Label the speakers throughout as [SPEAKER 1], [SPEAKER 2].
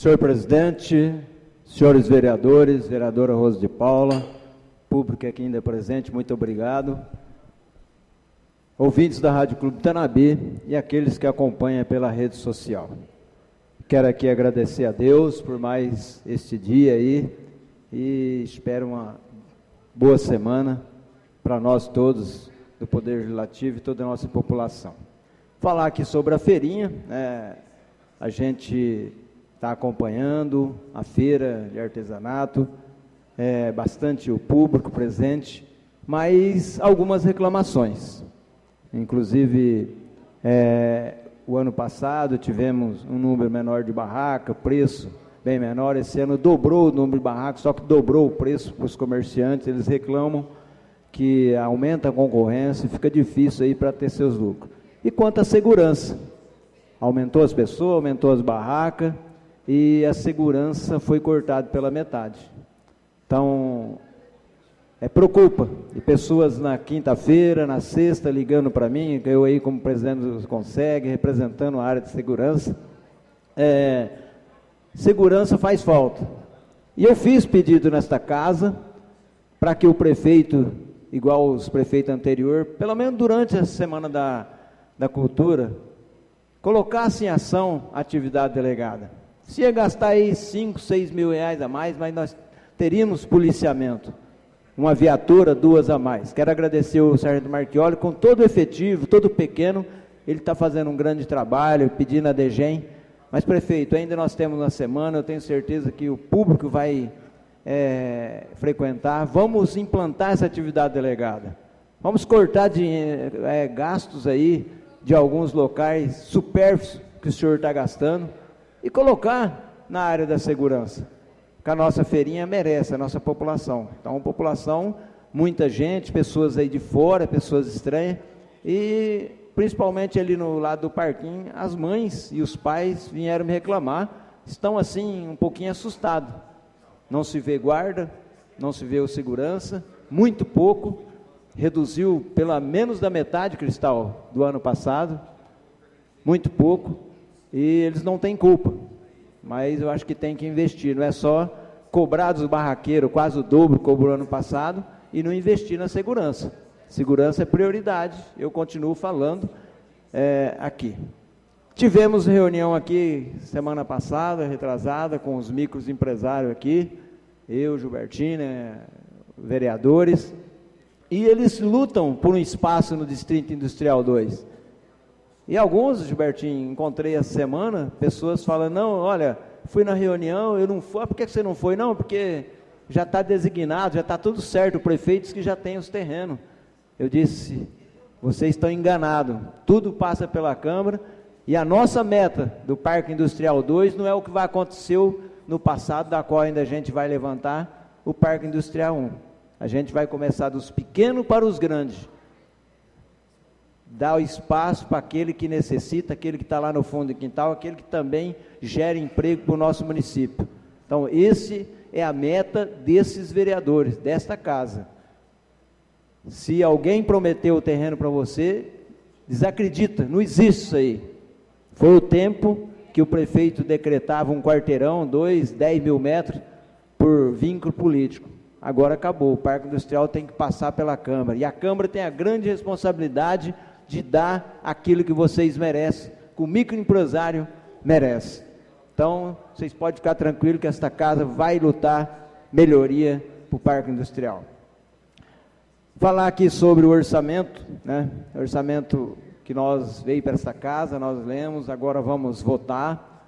[SPEAKER 1] Senhor presidente, senhores vereadores, vereadora Rosa de Paula, público aqui ainda presente, muito obrigado. Ouvintes da Rádio Clube Tanabi e aqueles que acompanham pela rede social. Quero aqui agradecer a Deus por mais este dia aí e espero uma boa semana para nós todos do Poder Legislativo e toda a nossa população. Falar aqui sobre a feirinha, né, a gente está acompanhando a feira de artesanato, é, bastante o público presente, mas algumas reclamações. Inclusive, é, o ano passado tivemos um número menor de barraca, preço bem menor. Esse ano dobrou o número de barracas, só que dobrou o preço para os comerciantes. Eles reclamam que aumenta a concorrência e fica difícil aí para ter seus lucros. E quanto à segurança, aumentou as pessoas, aumentou as barracas e a segurança foi cortada pela metade. Então, é, preocupa. E pessoas na quinta-feira, na sexta, ligando para mim, eu aí como presidente do Consegue, representando a área de segurança. É, segurança faz falta. E eu fiz pedido nesta casa para que o prefeito, igual os prefeitos anterior, pelo menos durante a semana da, da cultura, colocasse em ação a atividade delegada. Se ia gastar aí 5, 6 mil reais a mais, mas nós teríamos policiamento uma viatura, duas a mais. Quero agradecer o Sargento Marchioli, com todo o efetivo, todo pequeno, ele está fazendo um grande trabalho, pedindo a DEGEM. Mas, prefeito, ainda nós temos uma semana, eu tenho certeza que o público vai é, frequentar. Vamos implantar essa atividade delegada. Vamos cortar de, é, gastos aí de alguns locais supérfluos que o senhor está gastando e colocar na área da segurança que a nossa feirinha merece, a nossa população. Então, uma população, muita gente, pessoas aí de fora, pessoas estranhas, e principalmente ali no lado do parquinho, as mães e os pais vieram me reclamar, estão assim um pouquinho assustados. Não se vê guarda, não se vê o segurança, muito pouco, reduziu pela menos da metade, Cristal, do ano passado, muito pouco, e eles não têm culpa mas eu acho que tem que investir, não é só cobrar dos barraqueiros quase o dobro que cobrou ano passado e não investir na segurança. Segurança é prioridade, eu continuo falando é, aqui. Tivemos reunião aqui semana passada, retrasada, com os micros empresários aqui, eu, Gilbertina, vereadores, e eles lutam por um espaço no Distrito Industrial 2. E alguns, Gilbertinho, encontrei essa semana, pessoas falando, não, olha, fui na reunião, eu não fui, ah, por que você não foi? Não, porque já está designado, já está tudo certo, o prefeito que já tem os terrenos. Eu disse, vocês estão enganados, tudo passa pela Câmara, e a nossa meta do Parque Industrial 2 não é o que vai acontecer no passado, da qual ainda a gente vai levantar o Parque Industrial 1. A gente vai começar dos pequenos para os grandes dá o espaço para aquele que necessita, aquele que está lá no fundo do quintal, aquele que também gera emprego para o nosso município. Então, esse é a meta desses vereadores, desta casa. Se alguém prometeu o terreno para você, desacredita, não existe isso aí. Foi o tempo que o prefeito decretava um quarteirão, dois, dez mil metros, por vínculo político. Agora acabou, o Parque Industrial tem que passar pela Câmara. E a Câmara tem a grande responsabilidade de dar aquilo que vocês merecem, que o microempresário merece. Então, vocês podem ficar tranquilos que esta casa vai lutar melhoria para o Parque Industrial. Falar aqui sobre o orçamento, né? Orçamento que nós veio para esta casa, nós lemos, agora vamos votar.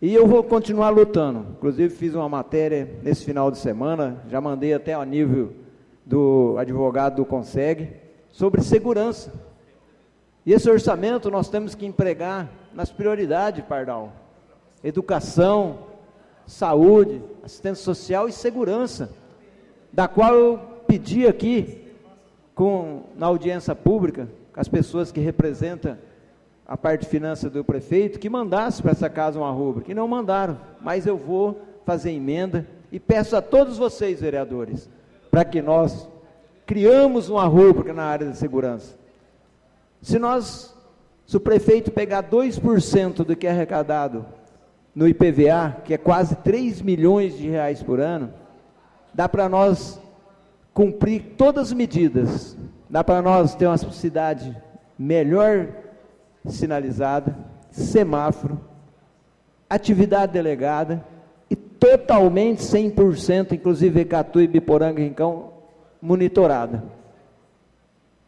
[SPEAKER 1] E eu vou continuar lutando. Inclusive fiz uma matéria nesse final de semana, já mandei até ao nível do advogado do Consegue, sobre segurança. E esse orçamento nós temos que empregar nas prioridades, Pardal: educação, saúde, assistência social e segurança, da qual eu pedi aqui, com, na audiência pública, com as pessoas que representam a parte de finanças do prefeito, que mandasse para essa casa uma rúbrica, e não mandaram, mas eu vou fazer emenda e peço a todos vocês, vereadores, para que nós criamos uma rúbrica na área de segurança se nós, se o prefeito pegar 2% do que é arrecadado no IPVA, que é quase 3 milhões de reais por ano, dá para nós cumprir todas as medidas, dá para nós ter uma cidade melhor sinalizada, semáforo, atividade delegada e totalmente 100%, inclusive Ecatu e Biporanga Rincão, monitorada.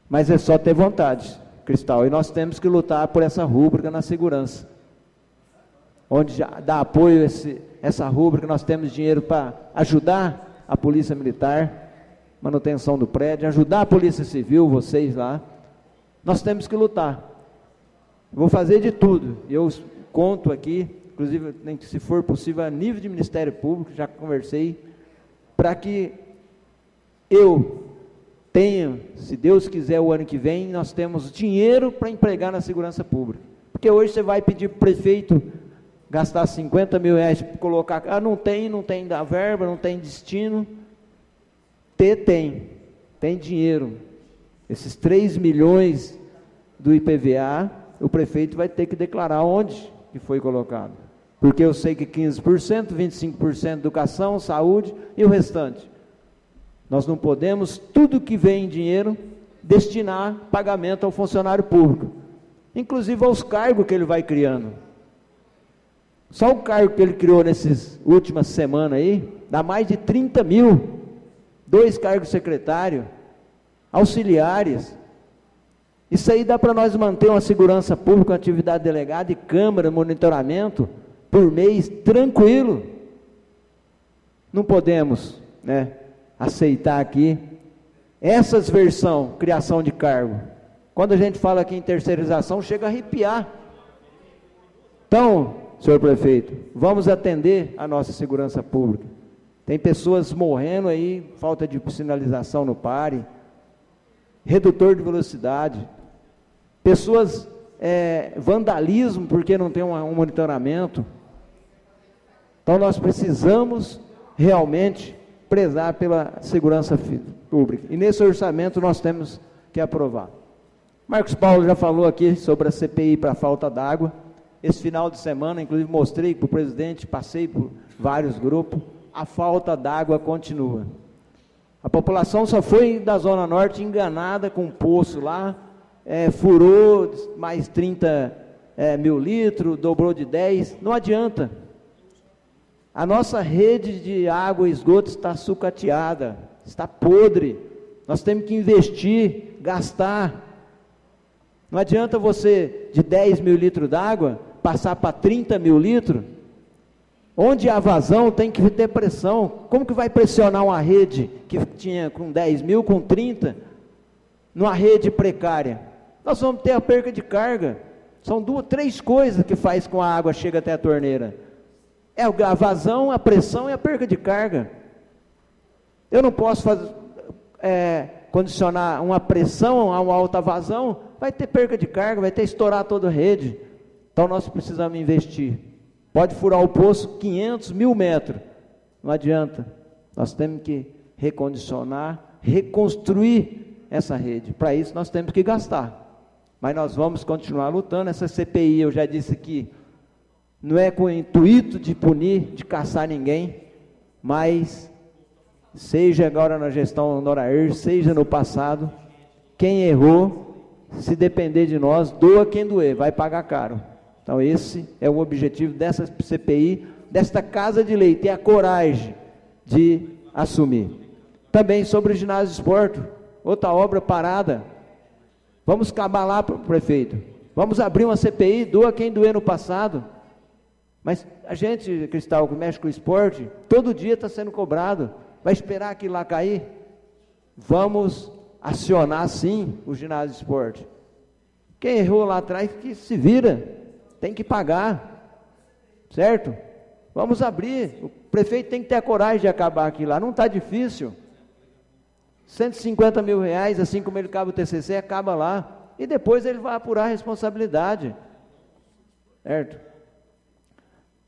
[SPEAKER 1] Mas é só ter vontade, Cristal, e nós temos que lutar por essa rúbrica na segurança. Onde já dá apoio esse, essa rúbrica, nós temos dinheiro para ajudar a Polícia Militar, manutenção do prédio, ajudar a Polícia Civil, vocês lá. Nós temos que lutar. Vou fazer de tudo. Eu conto aqui, inclusive, se for possível, a nível de Ministério Público, já conversei, para que eu tenha, se Deus quiser, o ano que vem, nós temos dinheiro para empregar na segurança pública. Porque hoje você vai pedir para o prefeito gastar 50 mil reais para colocar, ah, não tem, não tem da verba, não tem destino. Ter tem, tem dinheiro. Esses 3 milhões do IPVA, o prefeito vai ter que declarar onde que foi colocado. Porque eu sei que 15%, 25% educação, saúde e o restante. Nós não podemos, tudo que vem em dinheiro, destinar pagamento ao funcionário público. Inclusive aos cargos que ele vai criando. Só o cargo que ele criou nessas últimas semanas aí, dá mais de 30 mil. Dois cargos secretário, auxiliares. Isso aí dá para nós manter uma segurança pública, uma atividade delegada e câmara, monitoramento por mês, tranquilo. Não podemos, né, aceitar aqui essas versão, criação de cargo. Quando a gente fala aqui em terceirização, chega a arrepiar. Então, senhor prefeito, vamos atender a nossa segurança pública. Tem pessoas morrendo aí, falta de sinalização no pare, redutor de velocidade, pessoas é, vandalismo porque não tem um, um monitoramento. Então nós precisamos realmente prezar pela segurança pública. E nesse orçamento nós temos que aprovar. Marcos Paulo já falou aqui sobre a CPI para a falta d'água. Esse final de semana, inclusive, mostrei para o presidente, passei por vários grupos, a falta d'água continua. A população só foi da Zona Norte enganada com um poço lá, é, furou mais 30 é, mil litros, dobrou de 10, não adianta. A nossa rede de água e esgoto está sucateada, está podre. Nós temos que investir, gastar. Não adianta você, de 10 mil litros d'água, passar para 30 mil litros. Onde há vazão tem que ter pressão. Como que vai pressionar uma rede que tinha com 10 mil, com 30, numa rede precária? Nós vamos ter a perca de carga. São duas, três coisas que faz com a água chega até a torneira. É a vazão, a pressão e a perca de carga. Eu não posso fazer, é, condicionar uma pressão a uma alta vazão, vai ter perca de carga, vai ter estourar toda a rede. Então nós precisamos investir. Pode furar o poço 500 mil metros, não adianta. Nós temos que recondicionar, reconstruir essa rede. Para isso nós temos que gastar. Mas nós vamos continuar lutando. Essa CPI, eu já disse que não é com o intuito de punir, de caçar ninguém, mas seja agora na gestão Noraer, seja no passado, quem errou, se depender de nós, doa quem doer, vai pagar caro. Então esse é o objetivo dessa CPI, desta casa de lei, ter a coragem de assumir. Também sobre o ginásio de esporte, outra obra parada. Vamos acabar lá, prefeito. Vamos abrir uma CPI, doa quem doer no passado. Mas a gente, Cristal, que mexe com o esporte, todo dia está sendo cobrado. Vai esperar aquilo lá cair? Vamos acionar sim o ginásio de esporte. Quem errou lá atrás, que se vira, tem que pagar, certo? Vamos abrir. O prefeito tem que ter a coragem de acabar aquilo lá. Não está difícil. 150 mil reais, assim como ele acaba o TCC, acaba lá. E depois ele vai apurar a responsabilidade. Certo?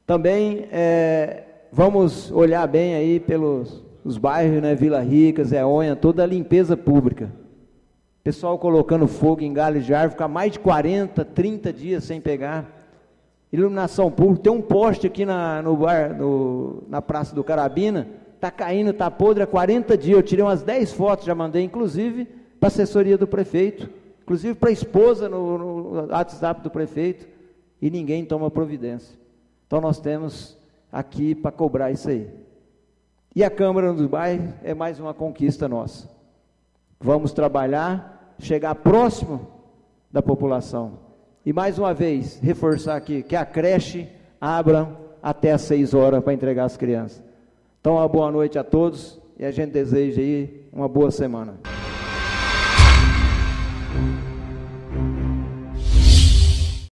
[SPEAKER 1] Também é, vamos olhar bem aí pelos os bairros, né, Vila Rica, Zé Onha, toda a limpeza pública. Pessoal colocando fogo em galhos de árvore, ficar mais de 40, 30 dias sem pegar. Iluminação pública, tem um poste aqui na, no bar, no, na Praça do Carabina, está caindo, está podre há 40 dias. Eu tirei umas 10 fotos, já mandei, inclusive, para a assessoria do prefeito, inclusive para a esposa no, no WhatsApp do prefeito, e ninguém toma providência. Então nós temos aqui para cobrar isso aí. E a Câmara dos Bairros é mais uma conquista nossa. Vamos trabalhar, chegar próximo da população. E mais uma vez, reforçar aqui que a creche abra até às seis horas para entregar as crianças. Então, uma boa noite a todos e a gente deseja aí uma boa semana.